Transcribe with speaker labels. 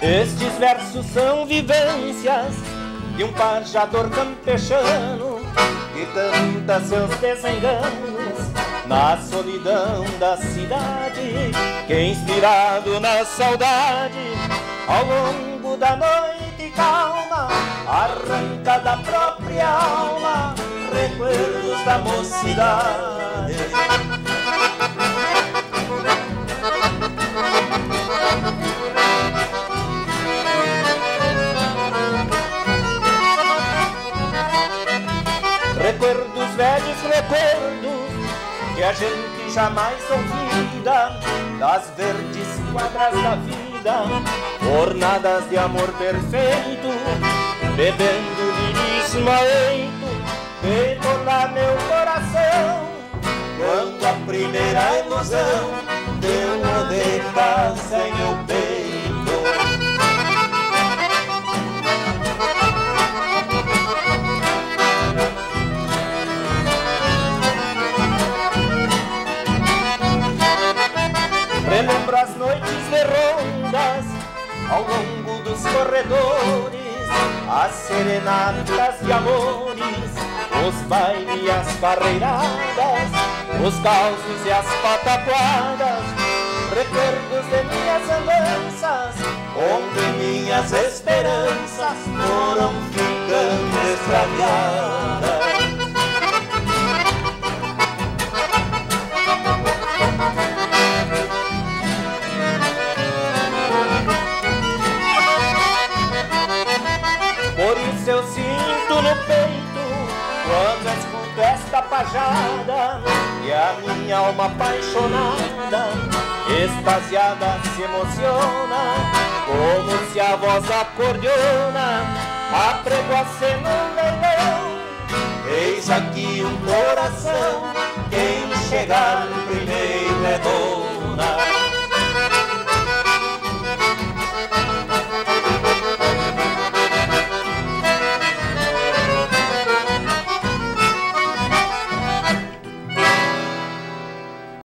Speaker 1: Estes versos são vivências de um pajador campechano que canta seus desenganos na solidão da cidade, que inspirado na saudade, ao longo da noite calma, arranca da própria alma recuerdos da mocidade. Que a gente jamais olvida das verdes quadras da vida, ornadas de amor perfeito, bebendo lirismo eito, decolar meu coração. Quando a primeira ilusão corredores, as serenatas de amores, os bailes e as carreiradas, os causos e as pataquadas, recuerdos de minhas andanças, onde minhas esperanças eu sinto no peito quando escuto esta pajada e a minha alma apaixonada, extasiada, se emociona, como se a voz acordeona apregoasse no leilão. Eis aqui um coração, quem chegar primeiro é dona.